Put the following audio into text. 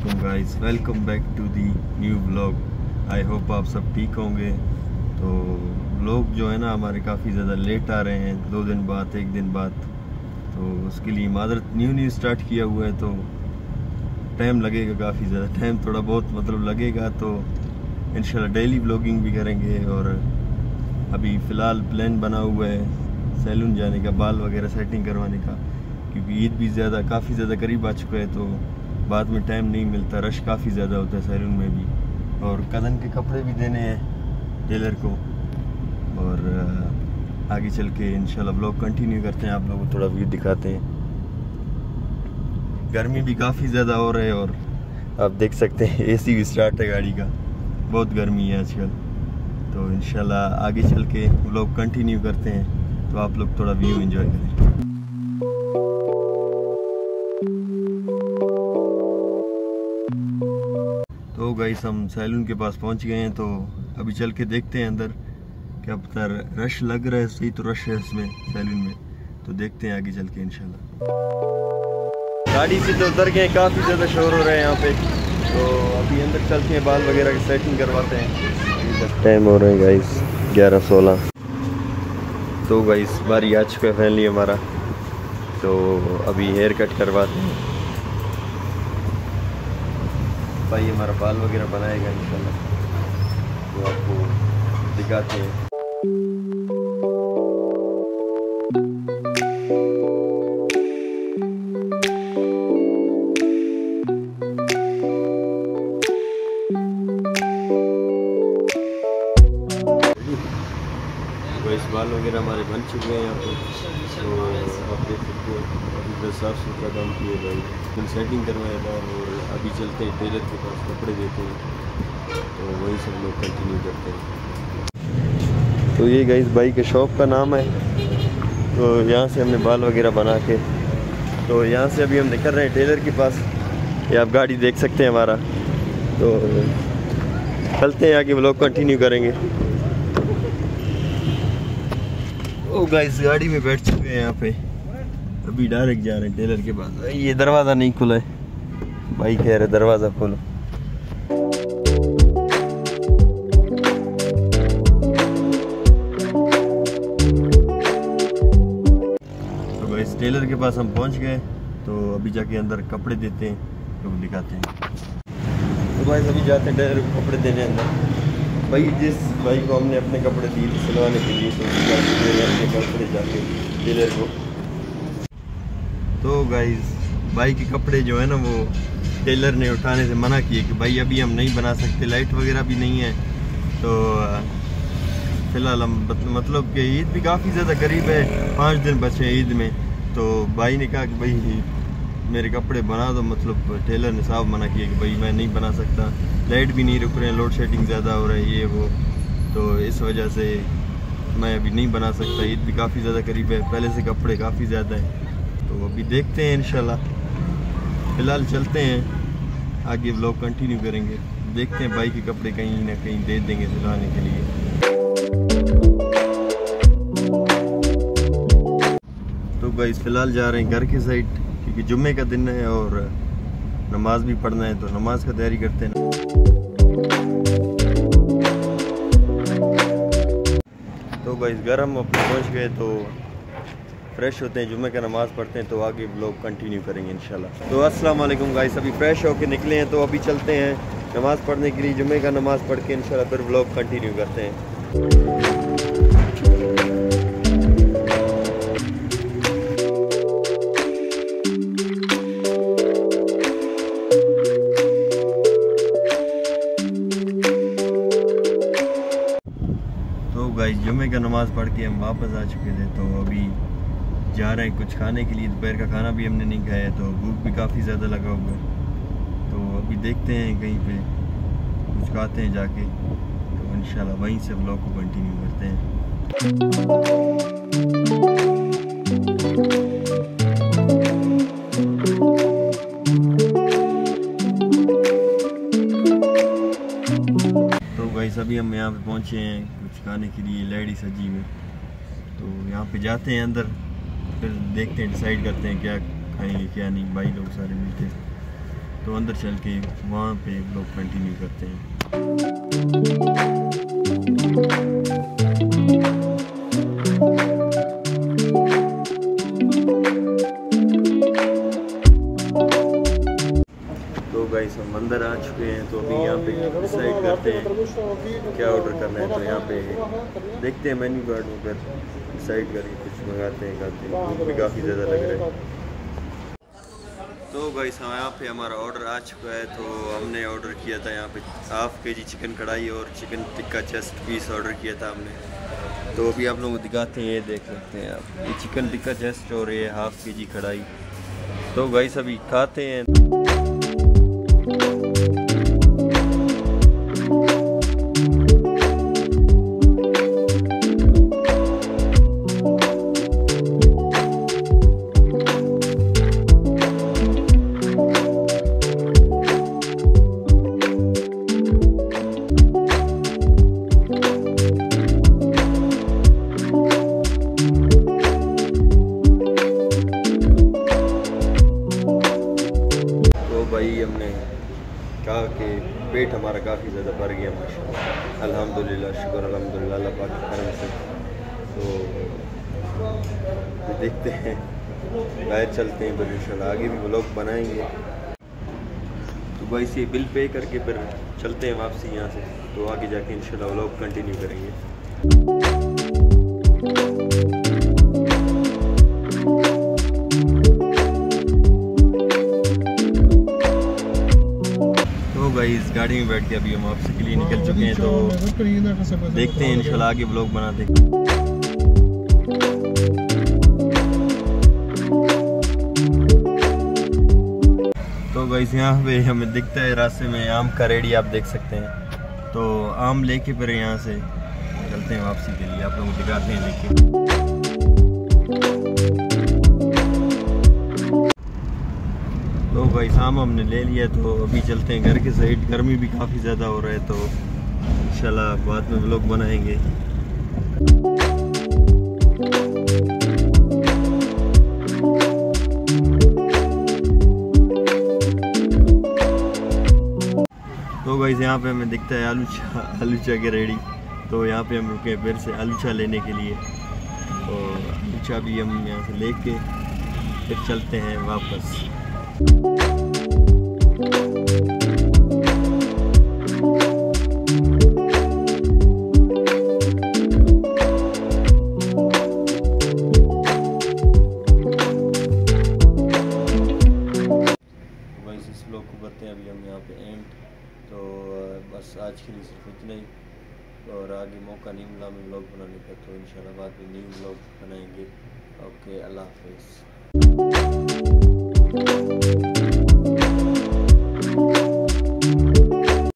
वालेकुम guys welcome back to the new blog I hope आप सब ठीक होंगे। तो लोग जो है ना, हमारे काफ़ी ज़्यादा लेट आ रहे हैं। दो दिन बाद, एक दिन बाद। तो उसके लिए मादरत न्यू न्यू स्टार्ट किया हुआ है तो टाइम लगेगा काफ़ी ज़्यादा। टाइम थोड़ा बहुत मतलब लगेगा तो इन डेली ब्लॉगिंग भी करेंगे। और अभी फ़िलहाल प्लान बना हुआ है सैलून जाने का, बाल वगैरह सेटिंग करवाने का। क्योंकि ईद भी ज़्यादा, काफ़ी ज़्यादा करीब आ चुका है तो बाद में टाइम नहीं मिलता रश काफ़ी ज़्यादा होता है सैलून में भी। और कज़न के कपड़े भी देने हैं टेलर को। और आगे चल के इंशाल्लाह ब्लॉग कंटिन्यू करते हैं, आप लोगों को थोड़ा व्यू दिखाते हैं। गर्मी भी काफ़ी ज़्यादा हो रहा है और आप देख सकते हैं एसी भी स्टार्ट है गाड़ी का। बहुत गर्मी है आजकल। तो इंशाल्लाह आगे चल के ब्लॉग कंटिन्यू करते हैं तो आप लोग थोड़ा व्यू इन्जॉय करें। गाइस हम सैलून के पास पहुँच गए हैं तो अभी चल के देखते हैं अंदर क्या पता रश लग रहा है, सही तो रश है इसमें, सैलून में। तो देखते हैं आगे चल के इनशाला गाड़ी से तो उतर गए काफ़ी ज़्यादा शोर हो रहा है यहाँ पे। तो अभी अंदर चलते हैं, बाल वगैरह की सेटिंग करवाते हैं। टाइम हो रहा है गाइस ग्यारह सोलह। तो गाइस बारी आ चुका है फैमिली हमारा। तो अभी हेयर कट करवाते हैं। भाई हमारा बाल वगैरह बनाएगा, इंशाल्लाह। तो आपको दिखाते हैं। तो बाल वगैरह हमारे बन चुके हैं यहाँ पे। तो आप देख सकते हैं। अभी साफ़ सुथरा काम किए भाई। सेटिंग करवाया था और अभी चलते हैं टेलर के पास कपड़े देते हैं। तो वही सब लोग कंटिन्यू करते हैं। तो ये गई भाई के शॉप का नाम है। तो यहाँ से हमने बाल वगैरह बना के तो यहाँ से अभी हम निकल रहे हैं टेलर के पास। ये आप गाड़ी देख सकते हैं हमारा। तो चलते हैं आगे ब्लॉग कंटिन्यू करेंगे। ओ गाइस गाड़ी में बैठ चुके हैं यहाँ पे। अभी डायरेक्ट जा रहे हैं टेलर के पास। ये दरवाज़ा नहीं खुला है। भाई कह रहे दरवाज़ा खोलो। तो गाइस टेलर के पास हम पहुँच गए तो अभी जाके अंदर कपड़े देते हैं तो दिखाते हैं। तो भाई अभी जाते हैं टेलर को कपड़े देने अंदर। भाई जिस भाई को हमने अपने कपड़े दिए सिलवाने के लिए तो अपने कपड़े जाके टेलर को तो गाइस भाई के कपड़े जो है ना वो टेलर ने उठाने से मना किए कि भाई अभी हम नहीं बना सकते लाइट वगैरह भी नहीं है। तो फ़िलहाल हम मतलब कि ईद भी काफ़ी ज़्यादा करीब है, पाँच दिन बचे हैं ईद में। तो भाई ने कहा कि भाई, मेरे कपड़े बना दो मतलब टेलर ने साफ़ मना किया कि भाई मैं नहीं बना सकता। लाइट भी नहीं रुक रहे हैं लोड शेडिंग ज़्यादा हो रही है वो। तो इस वजह से मैं अभी नहीं बना सकता, ईद भी काफ़ी ज़्यादा करीब है, पहले से कपड़े काफ़ी ज़्यादा हैं। तो अभी देखते हैं इन फ़िलहाल चलते हैं। आगे ब्लॉग कंटिन्यू करेंगे। देखते हैं भाई के कपड़े कहीं ना कहीं दे देंगे सिलाने के लिए। तो भाई फ़िलहाल जा रहे हैं घर के साइड क्योंकि जुम्मे का दिन है और नमाज़ भी पढ़ना है तो नमाज़ का तैयारी करते हैं। तो भाई घर हम अपने पहुँच गए तो फ्रेश होते हैं, जुम्मे का नमाज़ पढ़ते हैं तो आगे ब्लॉग कंटिन्यू करेंगे इंशाल्लाह। तो वालेकुम गाइस अभी फ्रेश होके निकले हैं तो अभी चलते हैं नमाज़ पढ़ने के लिए, जुम्मे का नमाज़ पढ़ के इंशाल्लाह फिर ब्लॉग कंटिन्यू करते हैं। तो जुम्मे का नमाज़ पढ़ के हम वापस आ चुके थे तो अभी जा रहे हैं कुछ खाने के लिए, दोपहर का खाना भी हमने नहीं खाया तो भूख भी काफ़ी ज़्यादा लगा हुआ है। तो अभी देखते हैं कहीं पे, कुछ खाते हैं जाके। तो इन वहीं से ब्लॉग को कंटिन्यू करते हैं। तो भाई सभी हम यहाँ पे पहुँचे हैं कुछ खाने के लिए लेडी सजी में। तो यहाँ पे जाते हैं अंदर। फिर देखते हैं डिसाइड करते हैं क्या खाएँगे, क्या नहीं। भाई लोग सारे मिलते हैं तो अंदर चल के वहाँ पे लोग कंटिन्यू करते हैं। तो गाइस हम अंदर आ चुके हैं तो अभी करते हैं क्या ऑर्डर करना है? तो यहाँ पे देखते हैं मेन्यू कार्ड में फिर डिसाइड करके कुछ मंगाते हैं, खाते हैं। भूख भी काफ़ी ज़्यादा लग रहा है। तो भाई हाँ यहाँ पे हमारा ऑर्डर आ चुका है। तो हमने ऑर्डर किया था यहाँ पे हाफ़ के जी चिकन कढ़ाई और chicken tikka chest piece order किया था हमने। तो अभी आप लोगों को दिखाते हैं, ये देख सकते हैं आप। ये चिकन टिक्का चेस्ट और ये हाफ़ के जी कढ़ाई। तो गाइस अभी खाते हैं। कहा कि पेट हमारा काफ़ी ज़्यादा भर गया माशा अल्हम्दुलिल्लाह, शुक्र, अल्हम्दुलिल्लाह, अल्लाह पाक करम से। तो देखते हैं। बाहर चलते हैं फिर इंशाल्लाह। आगे भी व्लॉग बनाएँगे। तो भाई से बिल पे करके फिर चलते हैं वापसी यहाँ से। तो आगे जाके इंशाल्लाह व्लॉग कंटिन्यू करेंगे। गाड़ी में बैठ के अभी हम वापसी के लिए निकल चुके हैं तो देखते हैं इंशाल्लाह आगे ब्लॉग बनाते। हैं तो गाइस यहाँ पे हमें दिखता है रास्ते में आम का रेडी आप देख सकते हैं। तो आम लेके फिर यहाँ से चलते हैं वापसी के लिए आप लोगों को दिखाते हैं लेके। भाई आम हमने ले लिया तो अभी चलते हैं घर के साइड। गर्मी भी काफ़ी ज़्यादा हो रहा है तो इंशाल्लाह बाद में व्लॉग बनाएँगे। तो भाई यहाँ पे हमें दिखता है आलू चा आलू चा के रेडी। तो यहाँ पे हम रुके फिर से आलू चा लेने के लिए। तो आलू चा भी हम यहाँ से लेके फिर चलते हैं वापस। बस आज के लिए सिर्फ़ इतना ही। और आगे मौका नहीं मिला, मैं ब्लॉग बनाने का तो इन बाद में न्यू ब्लॉग बनाएँगे। ओके अल्लाह हाफिज़।